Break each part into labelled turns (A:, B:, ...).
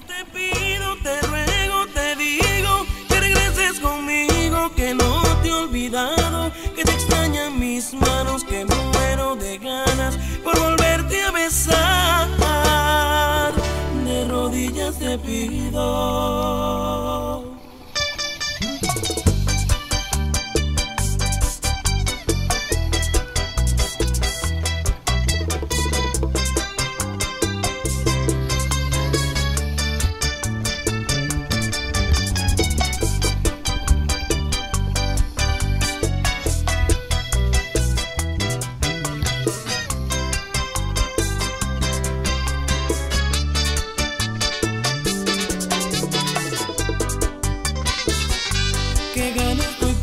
A: rodillas te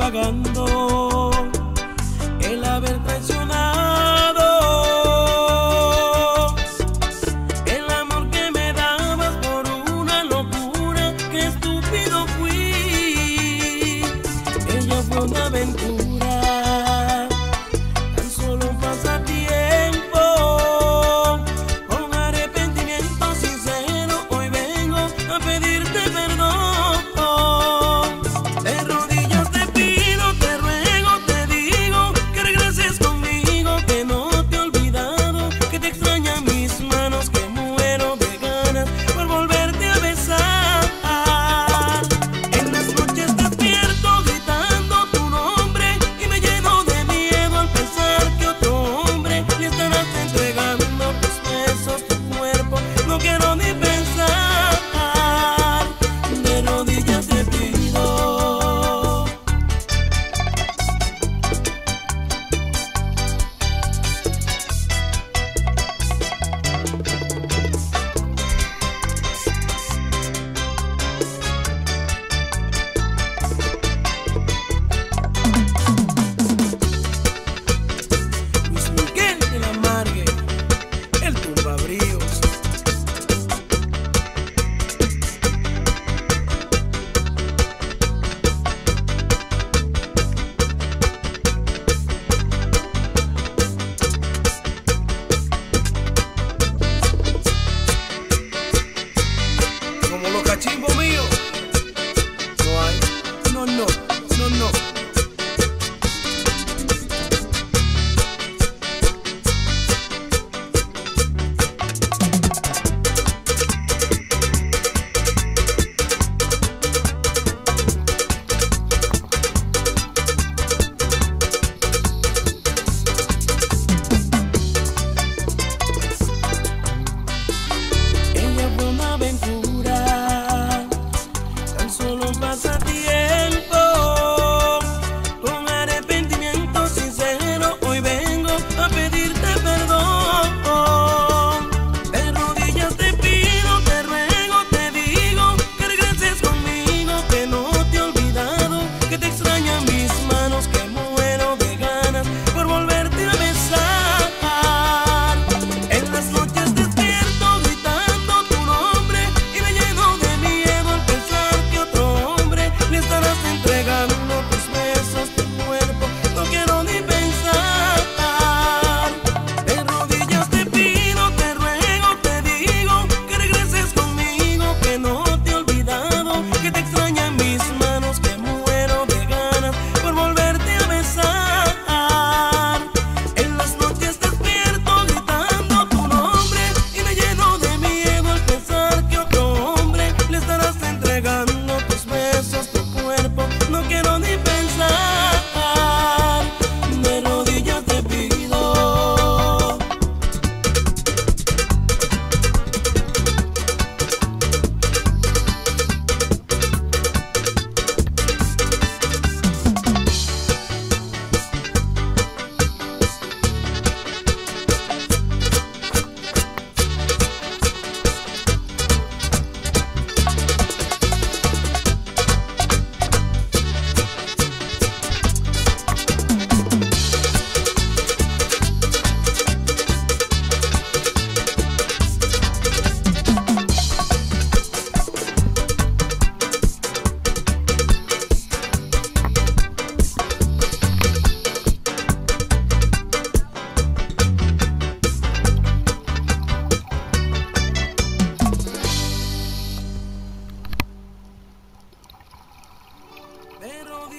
A: pagando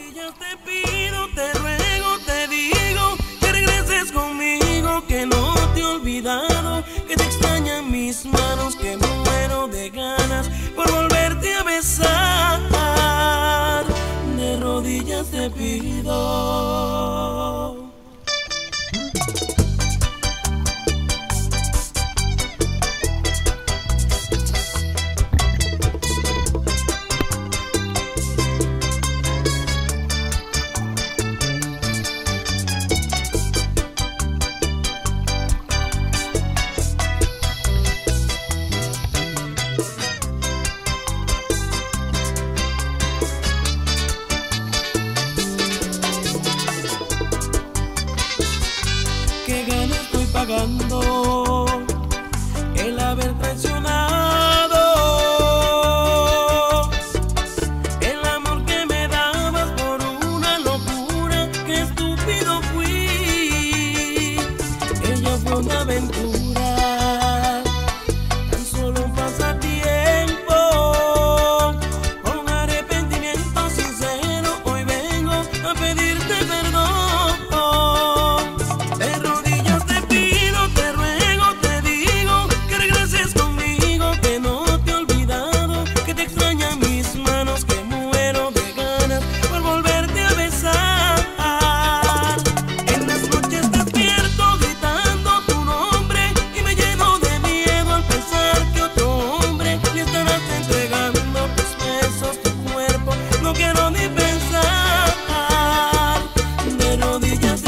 A: De rodillas te pido, te ruego, te digo que regreses conmigo, que no te he olvidado, que te extrañan mis manos, que muero de ganas por volverte a besar. De rodillas te pido. Pagando you